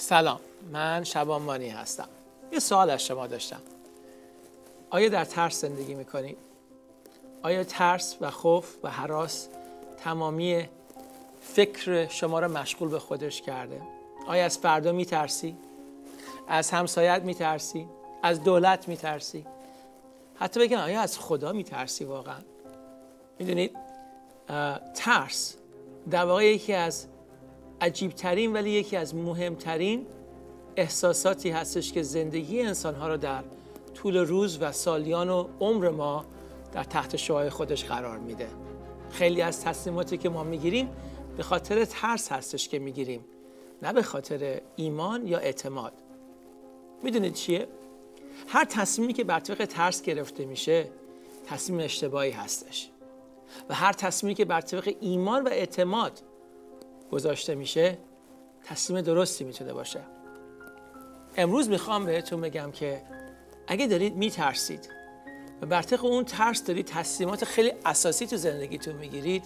سلام من شبان مانی هستم یه سوال از شما داشتم آیا در ترس زندگی می‌کنید؟ آیا ترس و خوف و حراس تمامی فکر شما را مشغول به خودش کرده؟ آیا از فردا میترسی؟ از همسایت میترسی؟ از دولت میترسی؟ حتی بگم آیا از خدا میترسی واقعا؟ می‌دونید ترس در واقع یکی از عجیبترین ولی یکی از مهمترین احساساتی هستش که زندگی انسان ها رو در طول روز و سالیان و عمر ما در تحت شعای خودش قرار میده. خیلی از تصمیماتی که ما می‌گیریم به خاطر ترس هستش که می‌گیریم نه به خاطر ایمان یا اعتماد. می‌دونید چیه؟ هر تصمیمی که بر طبق ترس گرفته میشه تصمیم اشتباهی هستش. و هر تصمیمی که بر طبق ایمان و اعتماد گذاشته میشه تصمیم درستی می‌تونه باشه. امروز می‌خوام بهتون بگم که اگه دارید میترسید و بر طبق اون ترس دارید تصمیمات خیلی اساسی تو زندگیتون می‌گیرید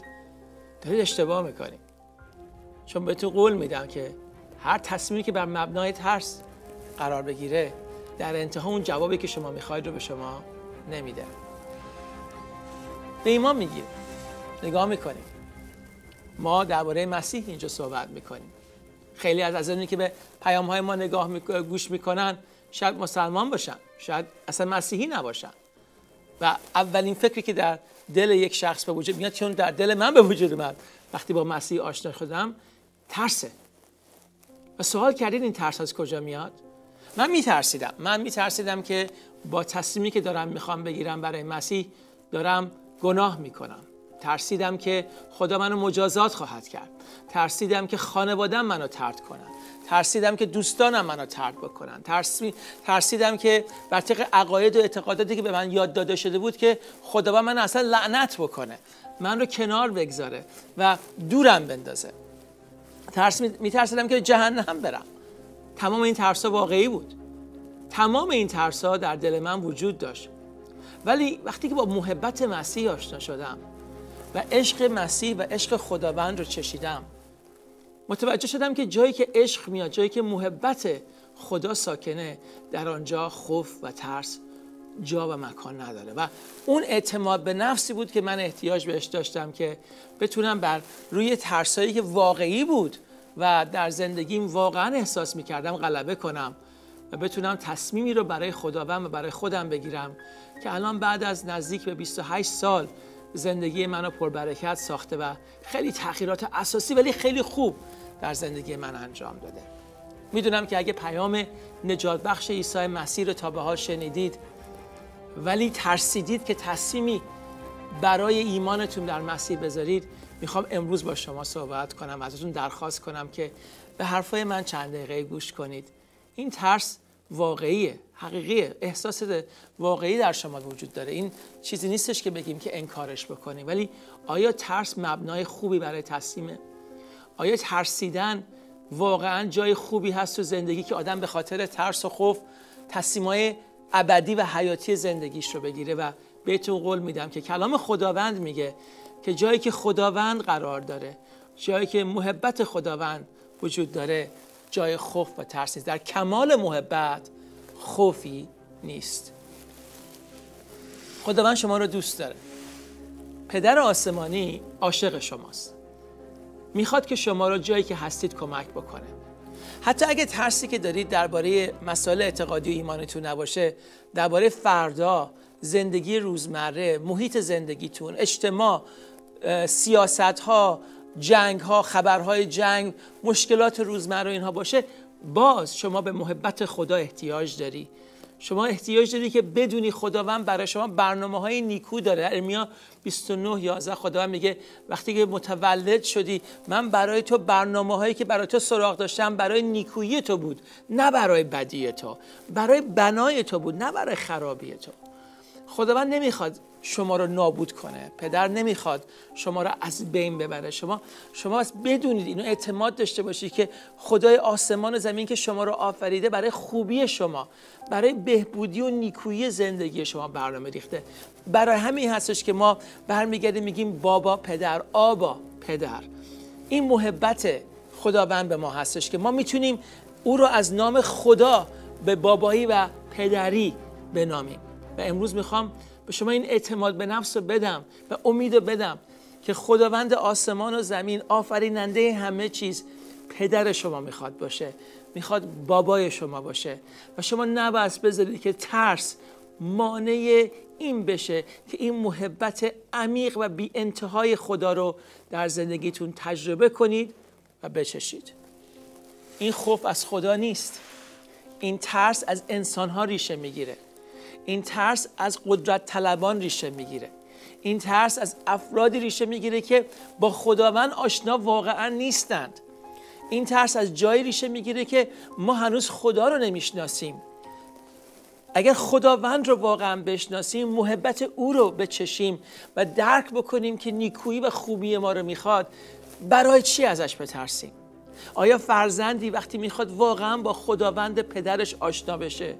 دارید اشتباه می‌کنید. چون بهتون قول میدم که هر تصمیمی که بر مبنای ترس قرار بگیره در انتها اون جوابی که شما می‌خواید رو به شما نمیده. به ایمان میگیم. نگاه می‌کنیم. ما درباره مسیح اینجا صحبت می‌کنیم. خیلی از از که به پیام های ما نگاه می... گوش می‌کنن شاید مسلمان باشن شاید اصلا مسیحی نباشن. و اولین فکری که در دل یک شخص به وجود میاد چون در دل من به وجود اومد وقتی با مسیح آشنا شدم ترسه. و سوال کردین این ترس از کجا میاد؟ من میترسیدم. من میترسیدم که با تصمیمی که دارم می‌خوام بگیرم برای مسیح دارم گناه می‌کنم. ترسیدم که خدا منو مجازات خواهد کرد. ترسیدم که خانوادم منو ترد کنن. ترسیدم که دوستانم منو ترد بکنن. ترسیدم که بر طبق عقاید و اعتقاداتی که به من یاد داده شده بود که خدا من اصلا لعنت بکنه. من رو کنار بگذاره و دورم بندازه. ترس میترسیدم که جهنم برم. تمام این ترس واقعی بود. تمام این ترس در دل من وجود داشت. ولی وقتی که با محبت مسیح آشنا شدم و عشق مسیح و عشق خداوند رو چشیدم. متوجه شدم که جایی که عشق میاد جایی که محبت خدا ساکنه در آنجا خوف و ترس جا و مکان نداره. و اون اعتماد به نفسی بود که من احتیاج بهش داشتم که بتونم بر روی ترسایی که واقعی بود و در زندگیم واقعا احساس می‌کردم غلبه کنم و بتونم تصمیمی رو برای خداوند و برای خودم بگیرم که الان بعد از نزدیک به 28 سال زندگی منو پربرکت ساخته و خیلی تغییرات اساسی ولی خیلی خوب در زندگی من انجام داده. می‌دونم که اگه پیام نجات بخش عیسی مسیر رو تا به حال شنیدید ولی ترسیدید که تصمیمی برای ایمانتون در مسیح بذارید می‌خوام امروز با شما صحبت کنم ازتون درخواست کنم که به حرفای من چند دقیقه گوش کنید. این ترس واقعیه حقیقیه احساس واقعی در شما وجود داره. این چیزی نیستش که بگیم که انکارش بکنیم ولی آیا ترس مبنای خوبی برای تصمیمه آیا ترسیدن واقعا جای خوبی هست تو زندگی که آدم به خاطر ترس و خوف تصمیمای ابدی و حیاتی زندگیش رو بگیره؟ و بهتون قول میدم که کلام خداوند میگه که جایی که خداوند قرار داره جایی که محبت خداوند وجود داره جای خوف و ترس نیست. در کمال محبت خوفی نیست. خداوند شما رو دوست داره. پدر آسمانی عاشق شماست. می‌خواد که شما رو جایی که هستید کمک بکنه. حتی اگه ترسی که دارید درباره مسائل اعتقادی و ایمانتون نباشه درباره فردا زندگی روزمره محیط زندگیتون اجتماع سیاست ها جنگ ها خبرهای جنگ مشکلات روزمره اینها باشه باز شما به محبت خدا احتیاج داری. شما احتیاج داری که بدونی خداوند برای شما برنامه های نیکو داره. ارمیا 29 11 خداوند میگه وقتی که متولد شدی من برای تو برنامه هایی که برای تو سراغ داشتم برای نیکویی تو بود نه برای بدی تو. برای بنای تو بود نه برای خرابی تو. خداوند نمی‌خواد شما رو نابود کنه. پدر نمی‌خواد شما رو از بین ببره. شما شما از بدونید اینو اعتماد داشته باشید که خدای آسمان و زمین که شما رو آفریده برای خوبی شما برای بهبودی و نیکویی زندگی شما برنامه ریخته. برای همین هستش که ما برمیگردیم میگیم بابا پدر آبا پدر. این محبت خداوند به ما هستش که ما می‌تونیم او رو از نام خدا به بابایی و پدری بنامیم. و امروز می‌خوام به شما این اعتماد به نفس رو بدم و امید رو بدم که خداوند آسمان و زمین آفریننده همه چیز پدر شما می‌خواد باشه می‌خواد بابای شما باشه و شما نباید بذارید که ترس مانع این بشه که این محبت عمیق و بی انتهای خدا رو در زندگیتون تجربه کنید و بچشید. این خوف از خدا نیست. این ترس از انسانها ریشه می‌گیره. این ترس از قدرت طلبان ریشه می‌گیره. این ترس از افرادی ریشه می‌گیره که با خداوند آشنا واقعا نیستند. این ترس از جایی ریشه می‌گیره که ما هنوز خدا رو نمی‌شناسیم. اگر خداوند رو واقعا بشناسیم محبت او رو بچشیم و درک بکنیم که نیکویی و خوبی ما رو می‌خواد برای چی ازش بترسیم؟ آیا فرزندی وقتی می‌خواد واقعا با خداوند پدرش آشنا بشه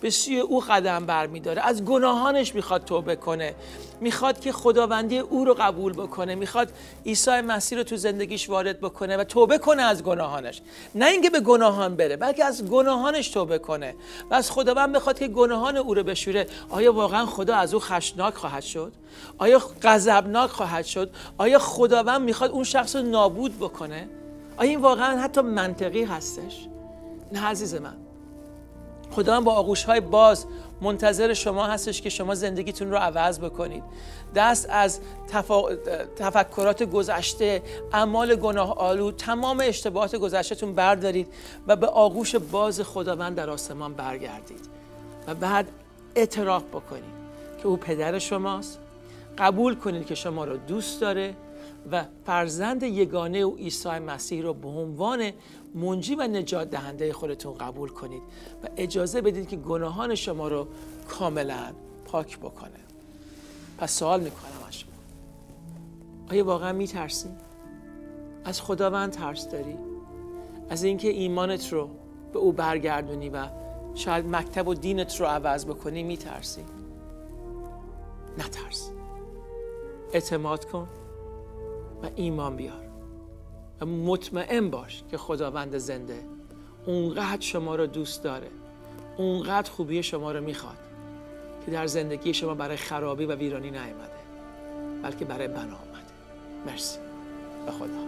به سوی او قدم برمیداره. از گناهانش می‌خواد توبه کنه. می‌خواد که خداوندی او رو قبول بکنه. می‌خواد عیسی مسیح رو تو زندگیش وارد بکنه و توبه کنه از گناهانش. نه اینکه به گناهان بره بلکه از گناهانش توبه کنه و از خداوند بخواد که گناهان او رو بشوره. آیا واقعا خدا از او خشناک خواهد شد؟ آیا غضبناک خواهد شد؟ آیا خداوند می‌خواد اون شخص رو نابود بکنه؟ آیا این واقعا حتی منطقی هستش؟ نه عزیز من. خدا با آغوش های باز منتظر شما هستش که شما زندگیتون رو عوض بکنید. دست از تفکرات گذشته اعمال گناه آلو تمام اشتباهات گذشتهتون بردارید و به آغوش باز خداوند در آسمان برگردید و بعد اعتراف بکنید که او پدر شماست. قبول کنید که شما رو دوست داره و فرزند یگانه او عیسی مسیح رو به عنوان منجی و نجات دهنده خودتون قبول کنید و اجازه بدید که گناهان شما رو کاملا پاک بکنه پس سوال می‌کنم از شما آیا واقعا میترسی؟ از خداوند ترس داری؟ از اینکه ایمانت رو به او برگردونی و شاید مکتب و دینت رو عوض بکنی میترسی؟ نترس اعتماد کن و ایمان بیار. و مطمئن باش که خداوند زنده اونقدر شما رو دوست داره اونقدر خوبی شما رو می‌خواد که در زندگی شما برای خرابی و ویرانی نیامده بلکه برای بنا آمده. مرسی. و خدا